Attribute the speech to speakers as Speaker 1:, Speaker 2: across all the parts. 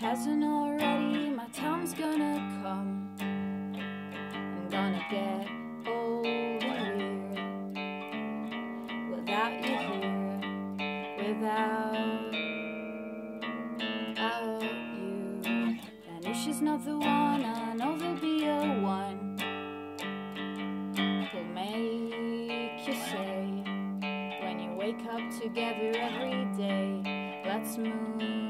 Speaker 1: hasn't already, my time's gonna come. I'm gonna get old and weird without you here, without out you. And if she's not the one, I know there'll be a one who'll make you say when you wake up together every day, let's move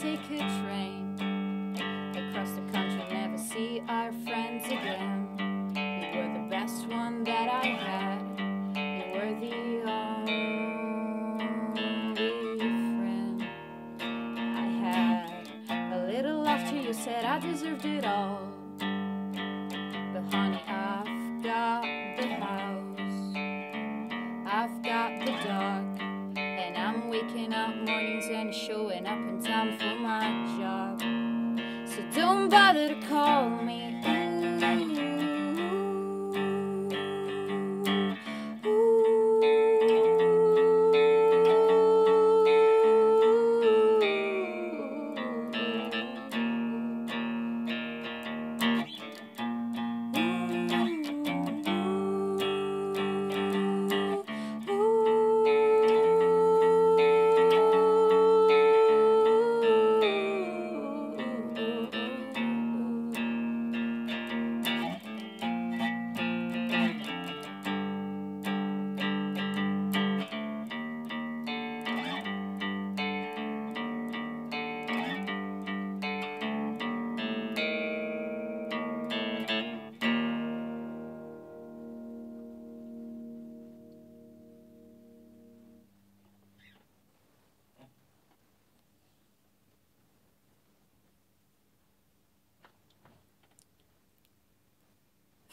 Speaker 1: take a train across the country, never see our friends again. You were the best one that I had. You were the only friend I had. A little after you said I deserved it all. But honey, I've got the house, I've got the dog. Waking up mornings and showing up in time for my job. So don't bother to call me.